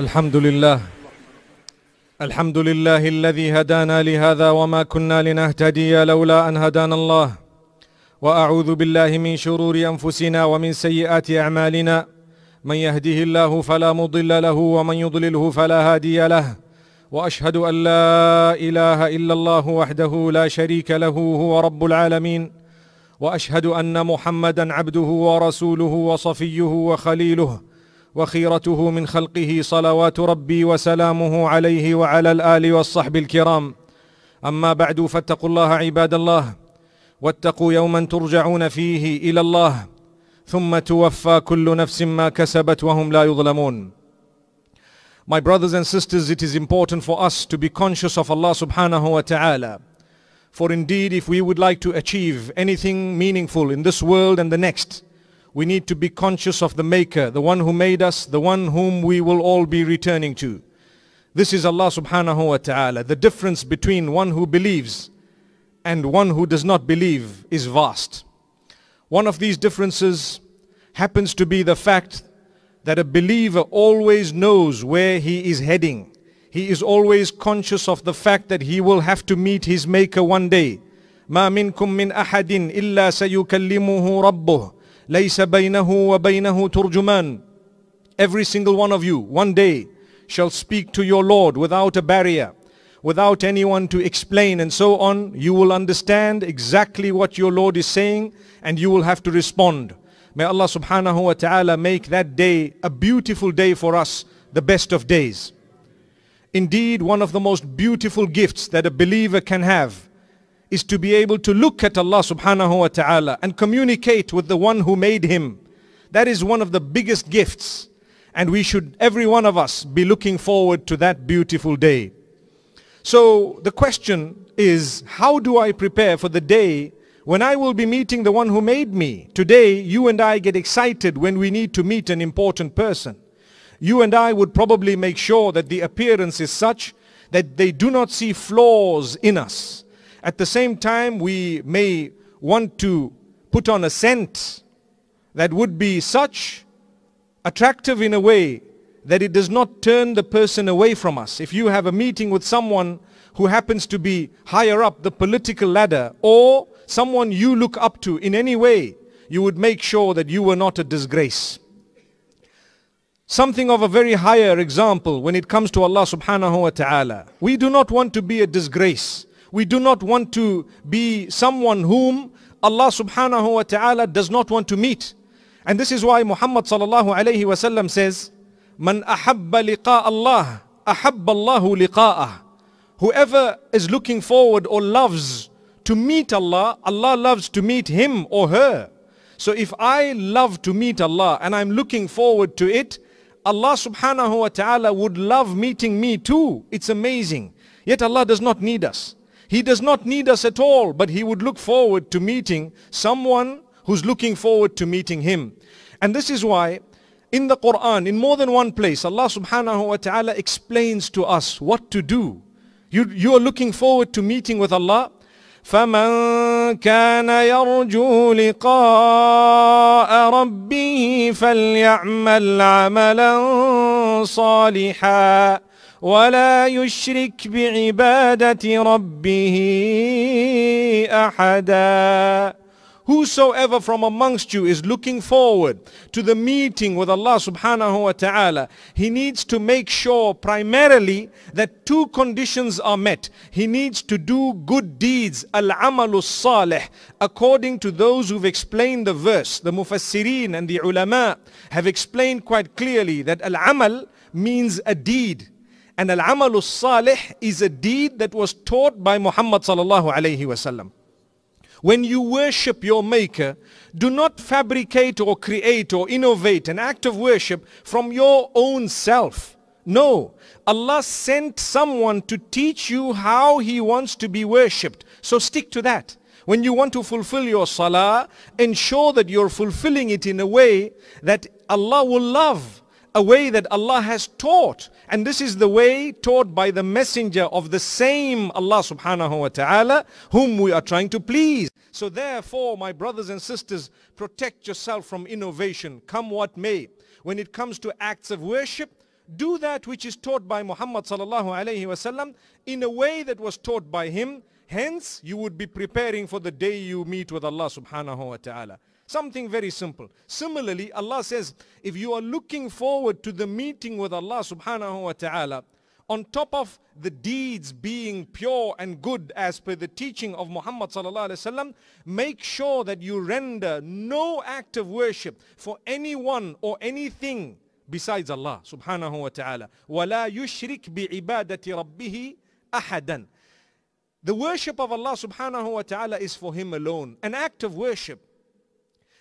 الحمد لله. الحمد لله الذي هدانا لهذا وما كنا لنهتدي لولا أن هدانا الله. وأعوذ بالله من شرور أنفسنا ومن سيئات أعمالنا. من يهده الله فلا مضل له ومن يضلله فلا هادي له. وأشهد أن لا إله إلا الله وحده لا شريك له هو رب العالمين. وأشهد أن محمدا عبده ورسوله وصفيه وخليله. وخيرته من خلقه صلوات ربي وسلامه عليه وعلى الال والصحب الكرام اما بعد فاتقوا الله عباد الله واتقوا يوما ترجعون فيه إلى الله ثم توفى كل نفس ما كسبت وهم لا يظلمون My brothers and sisters, it is important for us to be conscious of Allah subhanahu wa ta'ala. For indeed, if we would like to achieve anything meaningful in this world and the next, we need to be conscious of the Maker, the one who made us, the one whom we will all be returning to. This is Allah subhanahu wa ta'ala. The difference between one who believes and one who does not believe is vast. One of these differences happens to be the fact that a believer always knows where he is heading. He is always conscious of the fact that he will have to meet his maker one day. ما منكم من أحد إلا سيكلمه ربه ليس بينه وبينه ترجمان Every single one of you one day shall speak to your Lord without a barrier, without anyone to explain and so on. You will understand exactly what your Lord is saying and you will have to respond. May Allah subhanahu wa ta'ala make that day a beautiful day for us, the best of days. Indeed, one of the most beautiful gifts that a believer can have is to be able to look at Allah subhanahu wa ta'ala and communicate with the one who made him. That is one of the biggest gifts. And we should, every one of us, be looking forward to that beautiful day. So the question is, how do I prepare for the day when I will be meeting the one who made me? Today, you and I get excited when we need to meet an important person. You and I would probably make sure that the appearance is such that they do not see flaws in us. At the same time, we may want to put on a scent that would be such attractive in a way that it does not turn the person away from us. If you have a meeting with someone who happens to be higher up the political ladder or someone you look up to in any way, you would make sure that you were not a disgrace. Something of a very higher example when it comes to Allah subhanahu wa ta'ala. We do not want to be a disgrace. We do not want to be someone whom Allah subhanahu wa ta'ala does not want to meet. And this is why Muhammad sallallahu alayhi wa sallam says, Man ahabba liqa Allah, ahabba Allahu liqa'ah. Whoever is looking forward or loves to meet Allah, Allah loves to meet him or her. So if I love to meet Allah and I'm looking forward to it, Allah subhanahu wa ta'ala would love meeting me too. It's amazing. Yet Allah does not need us. He does not need us at all, but He would look forward to meeting someone who's looking forward to meeting Him. And this is why in the Quran, in more than one place, Allah subhanahu wa ta'ala explains to us what to do. You, you are looking forward to meeting with Allah. فمن كان يرجو لقاء ربه فليعمل عملا صالحا ولا يشرك بعبادة ربه أحدا Whosoever from amongst you is looking forward to the meeting with Allah subhanahu wa ta'ala, he needs to make sure primarily that two conditions are met. He needs to do good deeds, al-amalu salih, according to those who've explained the verse. The mufassirin and the ulama have explained quite clearly that al-amal means a deed. And al-amalu salih is a deed that was taught by Muhammad sallallahu alayhi wa sallam. When you worship your maker, do not fabricate or create or innovate an act of worship from your own self. No, Allah sent someone to teach you how he wants to be worshipped. So stick to that. When you want to fulfill your salah, ensure that you're fulfilling it in a way that Allah will love, a way that Allah has taught. And this is the way taught by the messenger of the same Allah subhanahu wa ta'ala whom we are trying to please. So therefore, my brothers and sisters, protect yourself from innovation, come what may. When it comes to acts of worship, do that which is taught by Muhammad sallallahu alayhi wasallam in a way that was taught by him. Hence, you would be preparing for the day you meet with Allah subhanahu wa ta'ala. Something very simple. Similarly, Allah says, if you are looking forward to the meeting with Allah subhanahu wa ta'ala, on top of the deeds being pure and good as per the teaching of Muhammad sallallahu alaihi wasallam, make sure that you render no act of worship for anyone or anything besides Allah subhanahu wa ta'ala. وَلَا يُشْرِكْ بِعِبَادَةِ رَبِّهِ أَحَدًا The worship of Allah subhanahu wa ta'ala is for Him alone. An act of worship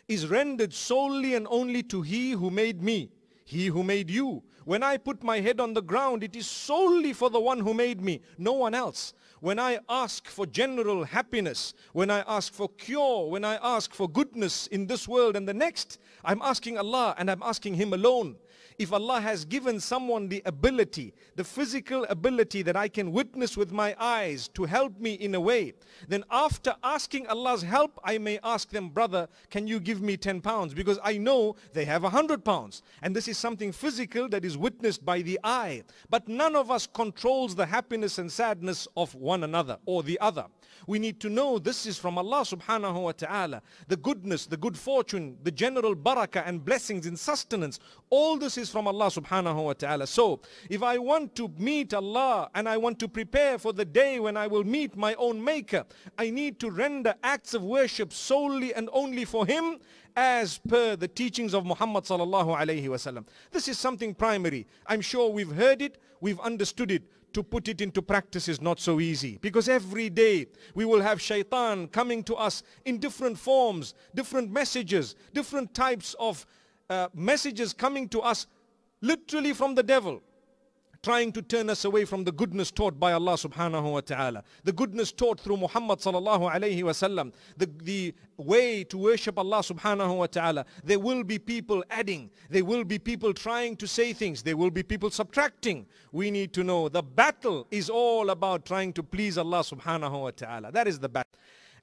is rendered solely and only to He who made me, He who made you. When I put my head on the ground, it is solely for the one who made me, no one else. When I ask for general happiness, when I ask for cure, when I ask for goodness in this world and the next, I'm asking Allah and I'm asking Him alone if Allah has given someone the ability, the physical ability that I can witness with my eyes to help me in a way, then after asking Allah's help, I may ask them, brother, can you give me 10 pounds? Because I know they have 100 pounds. And this is something physical that is witnessed by the eye. But none of us controls the happiness and sadness of one another or the other. We need to know this is from Allah subhanahu wa ta'ala. The goodness, the good fortune, the general barakah and blessings in sustenance. All this is from Allah subhanahu wa ta'ala. So if I want to meet Allah and I want to prepare for the day when I will meet my own maker, I need to render acts of worship solely and only for him as per the teachings of Muhammad sallallahu alayhi wasallam. This is something primary. I'm sure we've heard it, we've understood it to put it into practice is not so easy because every day we will have shaitan coming to us in different forms, different messages, different types of uh, messages coming to us literally from the devil trying to turn us away from the goodness taught by Allah subhanahu wa ta'ala. The goodness taught through Muhammad sallallahu alayhi wa sallam. The, the way to worship Allah subhanahu wa ta'ala. There will be people adding. There will be people trying to say things. There will be people subtracting. We need to know the battle is all about trying to please Allah subhanahu wa ta'ala. That is the battle.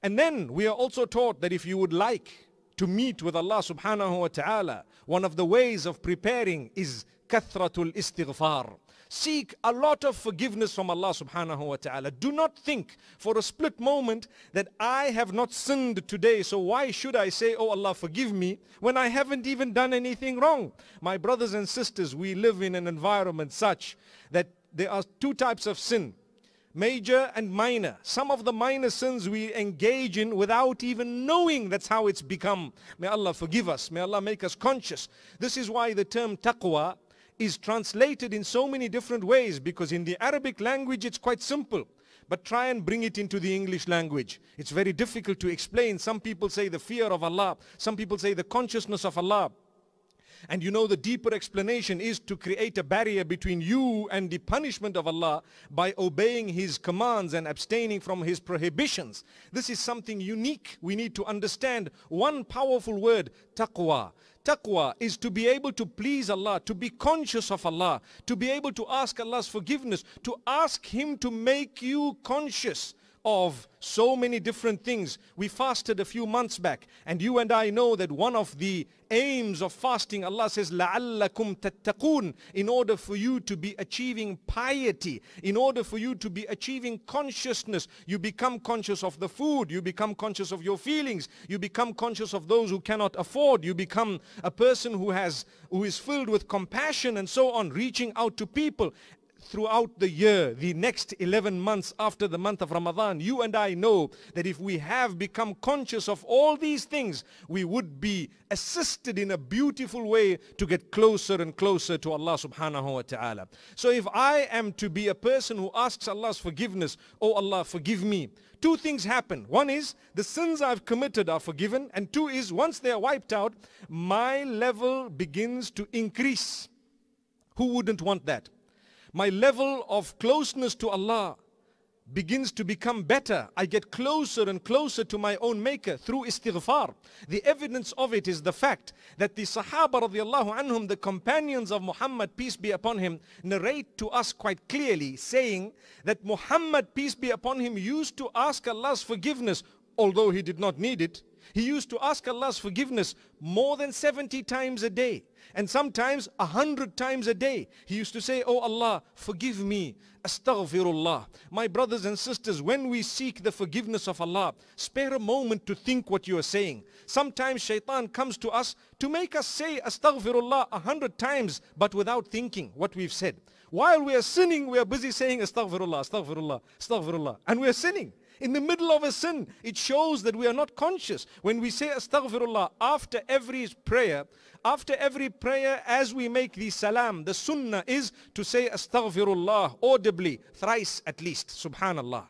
And then we are also taught that if you would like to meet with Allah subhanahu wa ta'ala, one of the ways of preparing is kathratul istighfar. Seek a lot of forgiveness from Allah subhanahu wa ta'ala. Do not think for a split moment that I have not sinned today, so why should I say, oh Allah forgive me, when I haven't even done anything wrong? My brothers and sisters, we live in an environment such that there are two types of sin major and minor. Some of the minor sins we engage in without even knowing that's how it's become. May Allah forgive us. May Allah make us conscious. This is why the term taqwa is translated in so many different ways because in the Arabic language it's quite simple. But try and bring it into the English language. It's very difficult to explain. Some people say the fear of Allah. Some people say the consciousness of Allah. And you know the deeper explanation is to create a barrier between you and the punishment of Allah by obeying His commands and abstaining from His prohibitions. This is something unique. We need to understand one powerful word, taqwa. Taqwa is to be able to please Allah, to be conscious of Allah, to be able to ask Allah's forgiveness, to ask Him to make you conscious of so many different things. We fasted a few months back and you and I know that one of the aims of fasting, Allah says, لَعَلَّكُمْ تَتَّقُونَ In order for you to be achieving piety, in order for you to be achieving consciousness, you become conscious of the food, you become conscious of your feelings, you become conscious of those who cannot afford, you become a person who has, who is filled with compassion and so on, reaching out to people throughout the year, the next 11 months after the month of Ramadan, you and I know that if we have become conscious of all these things, we would be assisted in a beautiful way to get closer and closer to Allah subhanahu wa ta'ala. So if I am to be a person who asks Allah's forgiveness, oh Allah, forgive me, two things happen. One is the sins I've committed are forgiven, and two is once they are wiped out, my level begins to increase. Who wouldn't want that? My level of closeness to Allah begins to become better. I get closer and closer to my own maker through istighfar. The evidence of it is the fact that the Sahaba radiallahu anhum, the companions of Muhammad, peace be upon him, narrate to us quite clearly saying that Muhammad, peace be upon him, used to ask Allah's forgiveness, although he did not need it. He used to ask Allah's forgiveness more than 70 times a day. And sometimes a hundred times a day. He used to say, Oh Allah, forgive me. Astaghfirullah. My brothers and sisters, when we seek the forgiveness of Allah, spare a moment to think what you are saying. Sometimes shaitan comes to us to make us say Astaghfirullah a hundred times, but without thinking what we've said. While we are sinning, we are busy saying Astaghfirullah, Astaghfirullah, Astaghfirullah. And we are sinning. In the middle of a sin, it shows that we are not conscious. When we say astaghfirullah after every prayer, after every prayer as we make the salam, the sunnah is to say astaghfirullah audibly, thrice at least, subhanallah.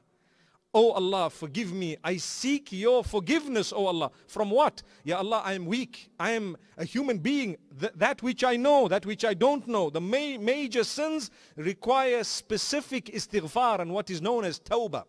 Oh Allah, forgive me. I seek your forgiveness, oh Allah. From what? Ya Allah, I am weak. I am a human being. Th that which I know, that which I don't know. The ma major sins require specific istighfar and what is known as tawbah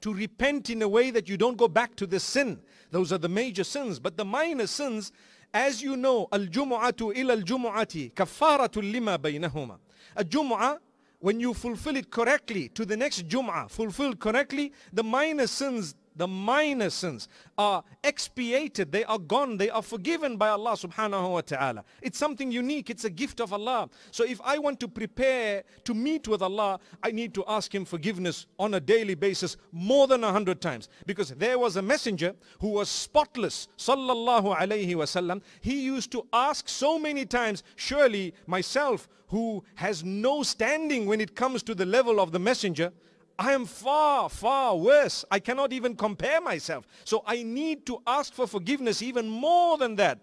to repent in a way that you don't go back to the sin. Those are the major sins. But the minor sins, as you know, al-jumu'atu ila al-jumu'ati kaffaratu lima baynahuma. A jumu'ah, when you fulfill it correctly to the next jumu'ah, fulfilled correctly, the minor sins the minor sins are expiated, they are gone, they are forgiven by Allah subhanahu wa ta'ala. It's something unique, it's a gift of Allah. So if I want to prepare to meet with Allah, I need to ask Him forgiveness on a daily basis more than a hundred times. Because there was a messenger who was spotless, sallallahu alayhi wasallam. He used to ask so many times, surely myself who has no standing when it comes to the level of the messenger, I am far, far worse. I cannot even compare myself. So I need to ask for forgiveness even more than that.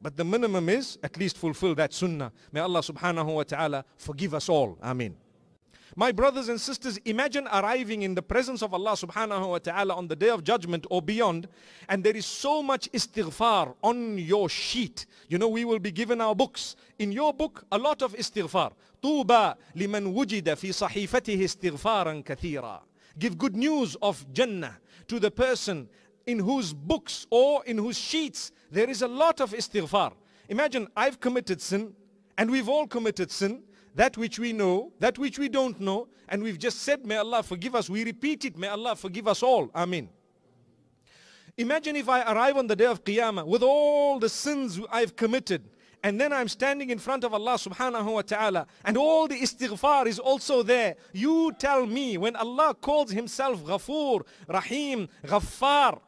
But the minimum is at least fulfill that sunnah. May Allah subhanahu wa ta'ala forgive us all. Ameen. My brothers and sisters, imagine arriving in the presence of Allah subhanahu wa ta'ala on the day of judgment or beyond, and there is so much istighfar on your sheet. You know, we will be given our books. In your book, a lot of istighfar. طوبى لمن وجد في صحيفته استغفارا كثيرا. Give good news of Jannah to the person in whose books or in whose sheets there is a lot of istighfar. Imagine I've committed sin and we've all committed sin that which we know, that which we don't know, and we've just said, may Allah forgive us. We repeat it, may Allah forgive us all. Amen. Imagine if I arrive on the day of Qiyamah with all the sins I've committed, and then I'm standing in front of Allah subhanahu wa ta'ala, and all the istighfar is also there. You tell me, when Allah calls Himself Ghafoor, Rahim, Ghaffar,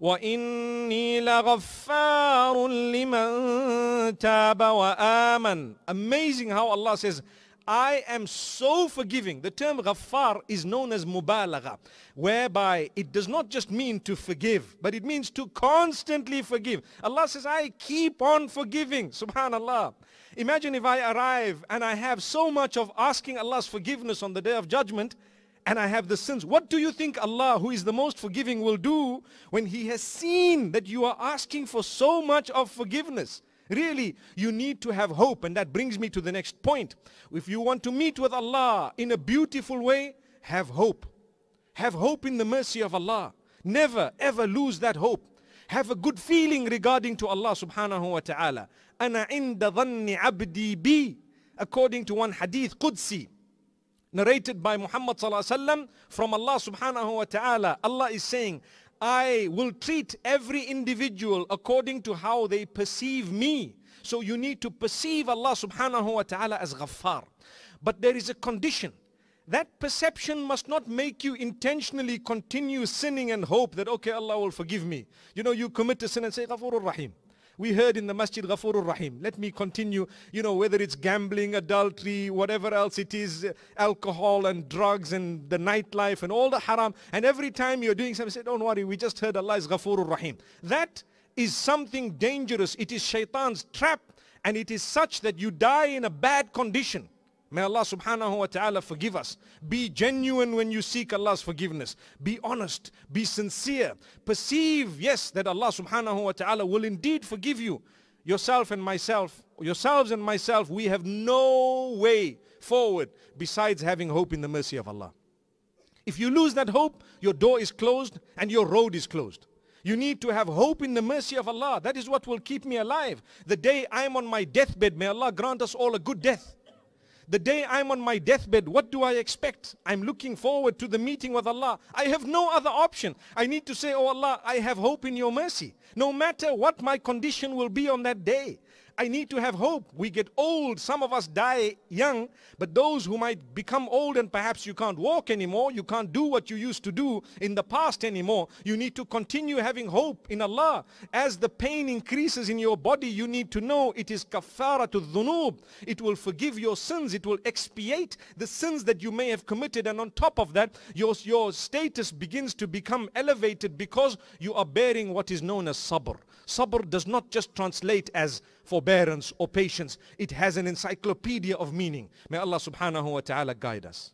وإني لغفار لمن تاب وآمن Amazing how Allah says I am so forgiving. The term ghaffar is known as mubalagha, whereby it does not just mean to forgive, but it means to constantly forgive. Allah says, I keep on forgiving. Subhanallah. Imagine if I arrive and I have so much of asking Allah's forgiveness on the day of judgment, and I have the sins. What do you think Allah, who is the most forgiving, will do when He has seen that you are asking for so much of forgiveness? Really, you need to have hope. And that brings me to the next point. If you want to meet with Allah in a beautiful way, have hope. Have hope in the mercy of Allah. Never ever lose that hope. Have a good feeling regarding to Allah subhanahu wa ta'ala. Ana inda dhanni abdi bi. According to one hadith Qudsi narrated by Muhammad from Allah subhanahu wa ta'ala. Allah is saying, I will treat every individual according to how they perceive me. So you need to perceive Allah subhanahu wa ta'ala as ghaffar. But there is a condition. That perception must not make you intentionally continue sinning and hope that, okay, Allah will forgive me. You know, you commit a sin and say, Ghafurur Rahim. We heard in the Masjid Ghafurur Rahim. Let me continue, you know, whether it's gambling, adultery, whatever else it is, uh, alcohol and drugs and the nightlife and all the haram. And every time you're doing something, say, don't worry, we just heard Allah is Ghafurur Rahim. That is something dangerous. It is shaitan's trap and it is such that you die in a bad condition. May Allah subhanahu wa ta'ala forgive us. Be genuine when you seek Allah's forgiveness. Be honest. Be sincere. Perceive, yes, that Allah subhanahu wa ta'ala will indeed forgive you. Yourself and myself, yourselves and myself, we have no way forward besides having hope in the mercy of Allah. If you lose that hope, your door is closed and your road is closed. You need to have hope in the mercy of Allah. That is what will keep me alive. The day I am on my deathbed, may Allah grant us all a good death. The day I'm on my deathbed, what do I expect? I'm looking forward to the meeting with Allah. I have no other option. I need to say, Oh Allah, I have hope in your mercy. No matter what my condition will be on that day. I need to have hope. We get old. Some of us die young, but those who might become old and perhaps you can't walk anymore, you can't do what you used to do in the past anymore. You need to continue having hope in Allah. As the pain increases in your body, you need to know it is kafara to dhunub. It will forgive your sins. It will expiate the sins that you may have committed. And on top of that, your, your status begins to become elevated because you are bearing what is known as sabr. Sabr does not just translate as forbearance or patience. It has an encyclopedia of meaning. May Allah subhanahu wa ta'ala guide us.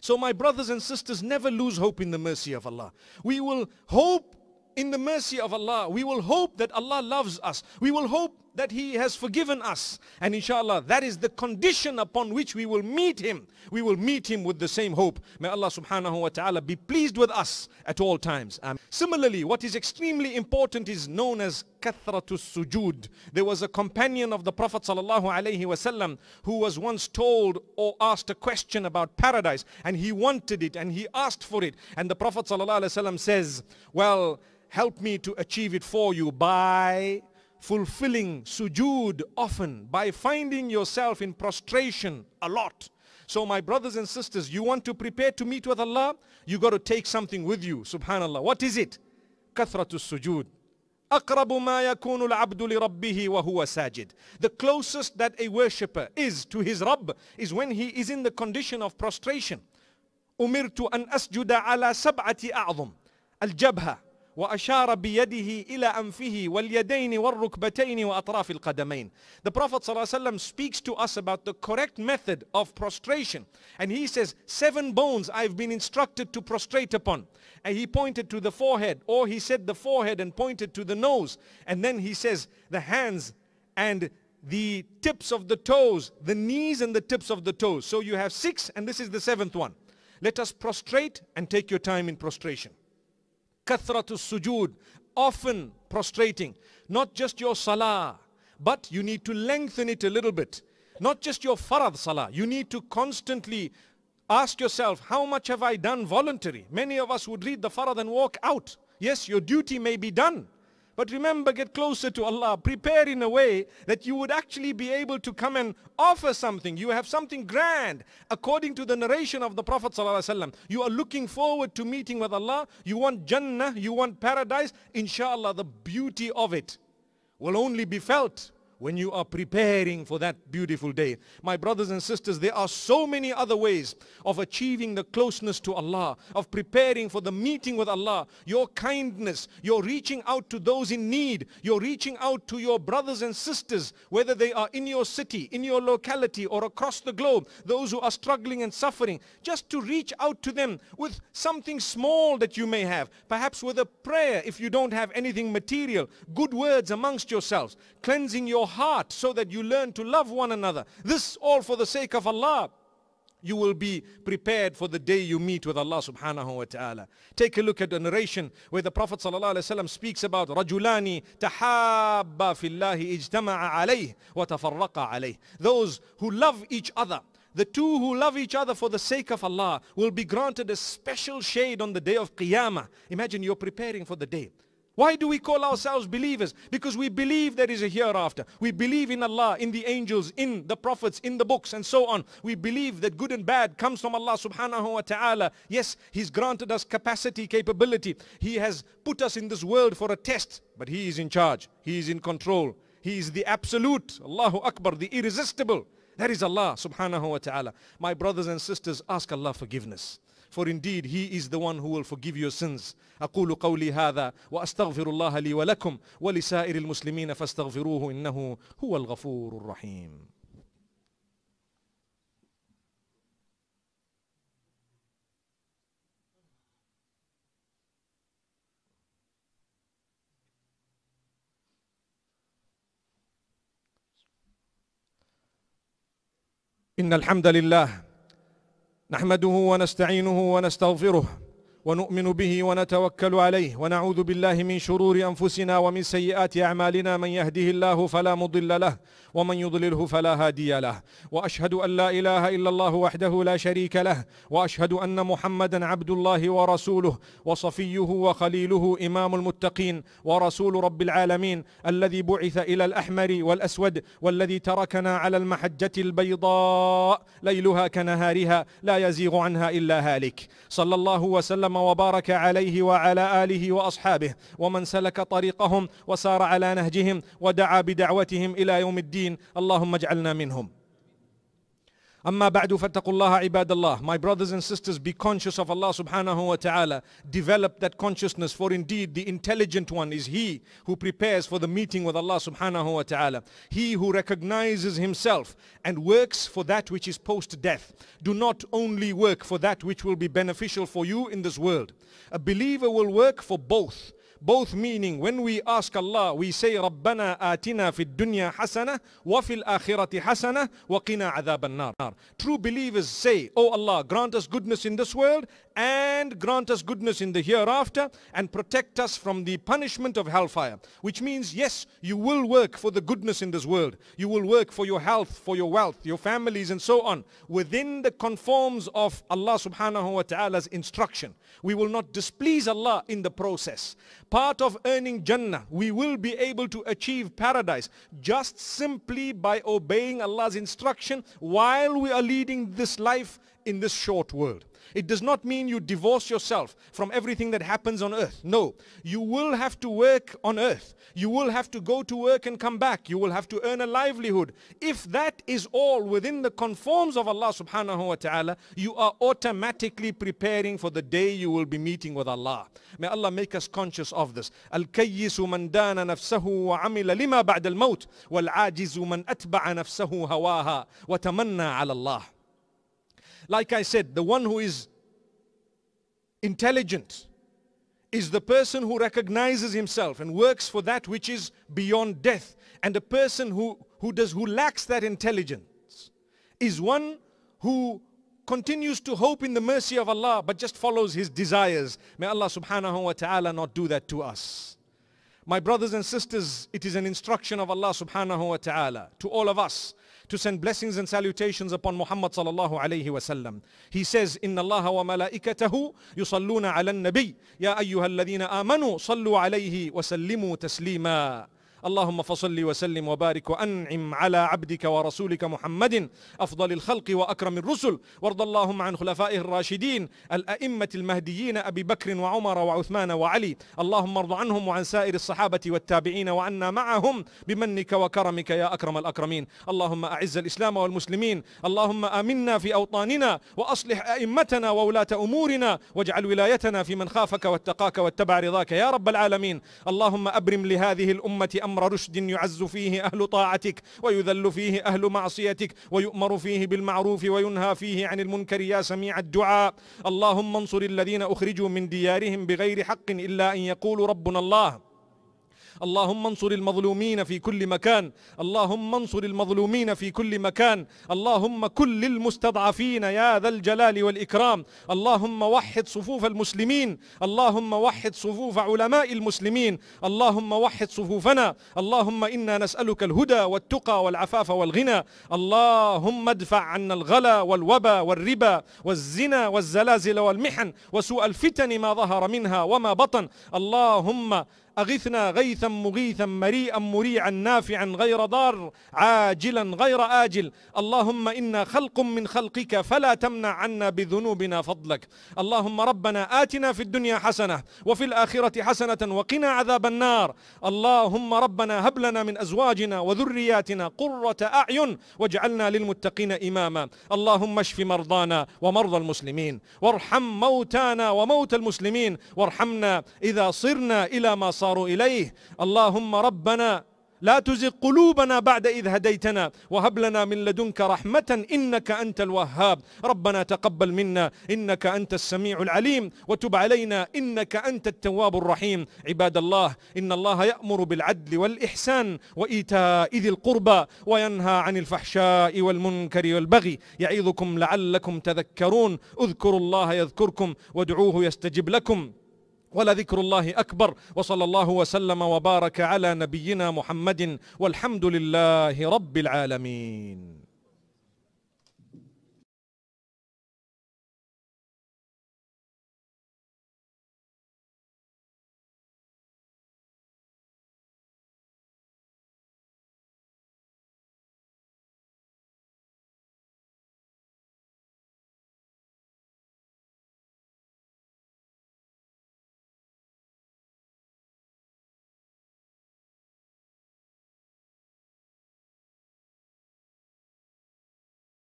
So my brothers and sisters, never lose hope in the mercy of Allah. We will hope in the mercy of Allah. We will hope that Allah loves us. We will hope that He has forgiven us. And inshallah, that is the condition upon which we will meet Him. We will meet Him with the same hope. May Allah subhanahu wa ta'ala be pleased with us at all times. Um, similarly, what is extremely important is known as kathratu sujud. There was a companion of the Prophet sallallahu alaihi wasallam who was once told or asked a question about paradise and he wanted it and he asked for it. And the Prophet sallallahu alaihi wasallam says, well, help me to achieve it for you by fulfilling sujood often, by finding yourself in prostration a lot. So my brothers and sisters, you want to prepare to meet with Allah, you got to take something with you, subhanallah. What is it? Kathratu sujood. أقرب ما يكون العبد لربه وهو ساجد. The closest that a worshipper is to his Rabb is when he is in the condition of prostration. أمرت أن أسجد على سبعة أعظم الجبهة وأشار بيده إلى أنفه واليدين والركبتين وأطراف القدمين. The Prophet ﷺ speaks to us about the correct method of prostration. And he says, seven bones I've been instructed to prostrate upon. And he pointed to the forehead, or he said the forehead and pointed to the nose. And then he says the hands and the tips of the toes, the knees and the tips of the toes. So you have six and this is the seventh one. Let us prostrate and take your time in prostration kathratu sujud, often prostrating. Not just your salah, but you need to lengthen it a little bit. Not just your farad salah. You need to constantly ask yourself, how much have I done voluntary? Many of us would read the farad and walk out. Yes, your duty may be done. But remember, get closer to Allah. Prepare in a way that you would actually be able to come and offer something. You have something grand. According to the narration of the Prophet ﷺ, you are looking forward to meeting with Allah. You want Jannah, you want paradise. Inshallah, the beauty of it will only be felt when you are preparing for that beautiful day. My brothers and sisters, there are so many other ways of achieving the closeness to Allah, of preparing for the meeting with Allah. Your kindness, your reaching out to those in need, your reaching out to your brothers and sisters, whether they are in your city, in your locality, or across the globe, those who are struggling and suffering, just to reach out to them with something small that you may have, perhaps with a prayer if you don't have anything material, good words amongst yourselves, cleansing your heart so that you learn to love one another. This all for the sake of Allah. You will be prepared for the day you meet with Allah subhanahu wa ta'ala. Take a look at the narration where the Prophet sallallahu alaihi wasallam speaks about رجلان تحابا في الله اجتمع عليه وتفرقا عليه. Those who love each other the two who love each other for the sake of Allah will be granted a special shade on the day of Qiyamah. Imagine you're preparing for the day. Why do we call ourselves believers? Because we believe there is a hereafter. We believe in Allah, in the angels, in the prophets, in the books and so on. We believe that good and bad comes from Allah subhanahu wa ta'ala. Yes, He's granted us capacity, capability. He has put us in this world for a test. But He is in charge. He is in control. He is the absolute. Allahu Akbar, the irresistible. That is Allah subhanahu wa ta'ala. My brothers and sisters, ask Allah forgiveness. For indeed He is the one who will forgive your sins. أقول قولي هذا وأستغفر الله لي ولكم ولسائر المسلمين فاستغفروه إنه هو الغفور الرحيم إن الحمد لله نحمده ونستعينه ونستغفره. ونؤمن به ونتوكل عليه ونعوذ بالله من شرور أنفسنا ومن سيئات أعمالنا من يهده الله فلا مضل له ومن يضلله فلا هادي له وأشهد أن لا إله إلا الله وحده لا شريك له وأشهد أن محمدا عبد الله ورسوله وصفيه وخليله إمام المتقين ورسول رب العالمين الذي بعث إلى الأحمر والأسود والذي تركنا على المحجة البيضاء ليلها كنهارها لا يزيغ عنها إلا هالك صلى الله وسلم وبارك عليه وعلى آله وأصحابه ومن سلك طريقهم وسار على نهجهم ودعا بدعوتهم إلى يوم الدين. اللهم اجعلنا منهم. أما بعد فاتقوا الله عباد الله My brothers and sisters be conscious of Allah subhanahu wa ta'ala Develop that consciousness for indeed the intelligent one is he who prepares for the meeting with Allah subhanahu wa ta'ala He who recognizes himself and works for that which is post-death Do not only work for that which will be beneficial for you in this world A believer will work for both both meaning when we ask Allah we say ربنا آتنا في الدنيا حسنة وفي الآخرة حسنة وقنا عذاب النار True believers say Oh Allah grant us goodness in this world and grant us goodness in the hereafter and protect us from the punishment of hellfire which means yes you will work for the goodness in this world. You will work for your health for your wealth your families and so on within the conforms of Allah subhanahu wa ta'ala's instruction. We will not displease Allah in the process. Part of earning Jannah, we will be able to achieve paradise just simply by obeying Allah's instruction while we are leading this life in this short world. It does not mean you divorce yourself from everything that happens on earth. No, you will have to work on earth. You will have to go to work and come back. You will have to earn a livelihood. If that is all within the conforms of Allah subhanahu wa ta'ala, you are automatically preparing for the day you will be meeting with Allah. May Allah make us conscious of this. الكيس من دان نفسه وعمل لما بعد الموت والعاجز من أتبع نفسه هواها وتمنى على الله. Like I said, the one who is intelligent is the person who recognizes himself and works for that which is beyond death. And the person who, who, does, who lacks that intelligence is one who continues to hope in the mercy of Allah but just follows his desires. May Allah subhanahu wa ta'ala not do that to us. My brothers and sisters, it is an instruction of Allah subhanahu wa ta'ala to all of us to send blessings and salutations upon Muhammad sallallahu alayhi wasallam. He says, إن الله وملائكته يصلون على النبي يا أيها الذين آمنوا صلوا عليه وسلموا تسليما اللهم فصل وسلم وبارك وأنعم على عبدك ورسولك محمد أفضل الخلق وأكرم الرسل. وارض اللهم عن خلفائه الراشدين الأئمة المهديين أبي بكر وعمر وعثمان وعلي. اللهم ارض عنهم وعن سائر الصحابة والتابعين وعنا معهم بمنك وكرمك يا أكرم الأكرمين. اللهم أعز الإسلام والمسلمين. اللهم آمنا في أوطاننا وأصلح أئمتنا وولاة أمورنا. واجعل ولايتنا في من خافك واتقاك واتبع رضاك يا رب العالمين. اللهم أبرم لهذه الأمة أمر رشد يعز فيه أهل طاعتك ويذل فيه أهل معصيتك ويؤمر فيه بالمعروف وينهى فيه عن المنكر يا سميع الدعاء. اللهم انصر الذين أخرجوا من ديارهم بغير حق إلا أن يقولوا ربنا الله. اللهم انصر المظلومين في كل مكان. اللهم انصر المظلومين في كل مكان. اللهم كل المستضعفين يا ذا الجلال والإكرام. اللهم وحد صفوف المسلمين. اللهم وحد صفوف علماء المسلمين. اللهم وحد صفوفنا. اللهم إنا نسألك الهدى والتقى والعفاف والغنى. اللهم ادفع عنا الغلا والوبا والربا والزنا والزلازل والمحن وسوء الفتن ما ظهر منها وما بطن. اللهم أغثنا غيثا مغيثا مريئا مريعا نافعا غير ضار عاجلا غير آجل. اللهم إنا خلق من خلقك فلا تمنع عنا بذنوبنا فضلك. اللهم ربنا آتنا في الدنيا حسنة وفي الآخرة حسنة وقنا عذاب النار. اللهم ربنا هب لنا من أزواجنا وذرياتنا قرة أعين واجعلنا للمتقين إماما. اللهم اشف مرضانا ومرضى المسلمين. وارحم موتانا وموتى المسلمين. وارحمنا إذا صرنا إلى ما صار صاروا إليه. اللهم ربنا لا تزغ قلوبنا بعد إذ هديتنا وهب لنا من لدنك رحمة إنك أنت الوهاب. ربنا تقبل منا إنك أنت السميع العليم وتب علينا إنك أنت التواب الرحيم. عباد الله إن الله يأمر بالعدل والإحسان وإيتاء ذي القربى وينهى عن الفحشاء والمنكر والبغي. يعظكم لعلكم تذكرون. اذكروا الله يذكركم وادعوه يستجب لكم. ولذكر الله أكبر. وصلى الله وسلم وبارك على نبينا محمد والحمد لله رب العالمين.